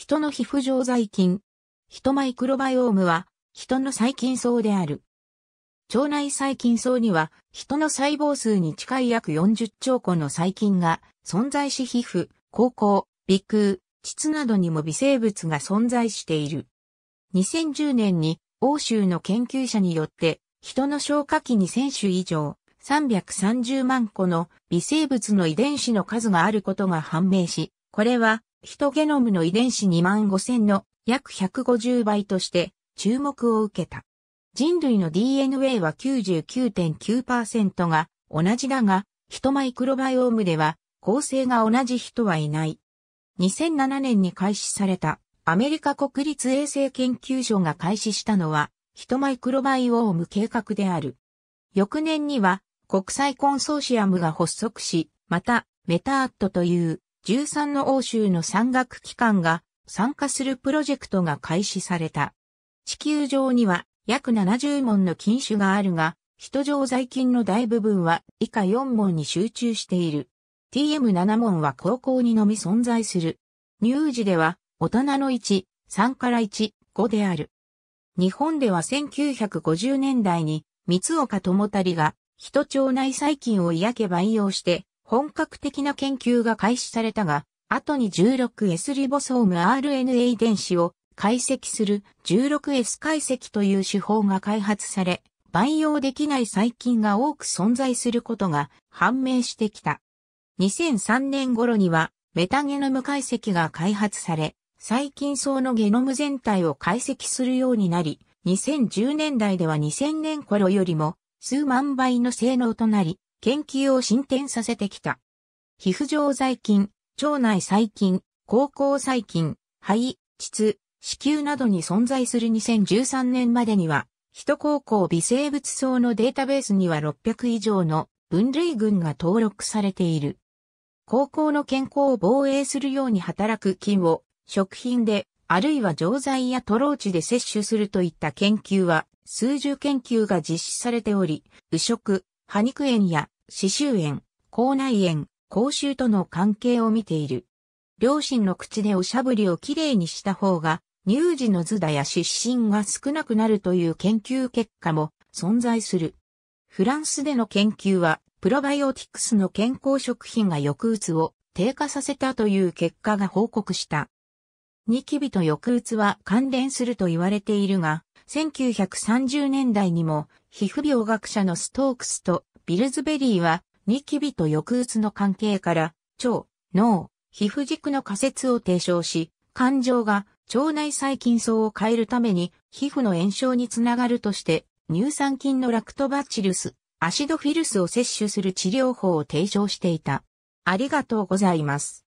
人の皮膚上細菌。人マイクロバイオームは人の細菌層である。腸内細菌層には人の細胞数に近い約40兆個の細菌が存在し皮膚、口腔、鼻腔、膣などにも微生物が存在している。2010年に欧州の研究者によって人の消化器に1000種以上330万個の微生物の遺伝子の数があることが判明し、これはヒトゲノムの遺伝子2万5000の約150倍として注目を受けた。人類の DNA は99.9%が同じだが、ヒトマイクロバイオームでは構成が同じ人はいない。2007年に開始されたアメリカ国立衛生研究所が開始したのはヒトマイクロバイオーム計画である。翌年には国際コンソーシアムが発足し、また、メターットという13の欧州の産学機関が参加するプロジェクトが開始された。地球上には約70問の菌種があるが、人上細菌の大部分は以下4問に集中している。TM7 問は高校にのみ存在する。乳児では大人の1、3から1、5である。日本では1950年代に三岡智足が人腸内細菌を嫌気培養して本格的な研究が開始されたが、後に 16S リボソーム RNA 遺伝子を解析する 16S 解析という手法が開発され、培養できない細菌が多く存在することが判明してきた。2003年頃にはメタゲノム解析が開発され、細菌層のゲノム全体を解析するようになり、2010年代では2000年頃よりも数万倍の性能となり、研究を進展させてきた。皮膚上細菌、腸内細菌、口腔細菌、肺、膣、子宮などに存在する2013年までには、人口口微生物層のデータベースには600以上の分類群が登録されている。口腔の健康を防衛するように働く菌を食品で、あるいは錠剤やトローチで摂取するといった研究は数十研究が実施されており、右食、歯肉炎や歯周炎、口内炎、口臭との関係を見ている。両親の口でおしゃぶりをきれいにした方が、乳児のズダや湿疹が少なくなるという研究結果も存在する。フランスでの研究は、プロバイオティクスの健康食品が抑うつを低下させたという結果が報告した。ニキビと抑うつは関連すると言われているが、1930年代にも皮膚病学者のストークスとビルズベリーはニキビと抑うつの関係から腸、脳、皮膚軸の仮説を提唱し、感情が腸内細菌層を変えるために皮膚の炎症につながるとして乳酸菌のラクトバチルス、アシドフィルスを摂取する治療法を提唱していた。ありがとうございます。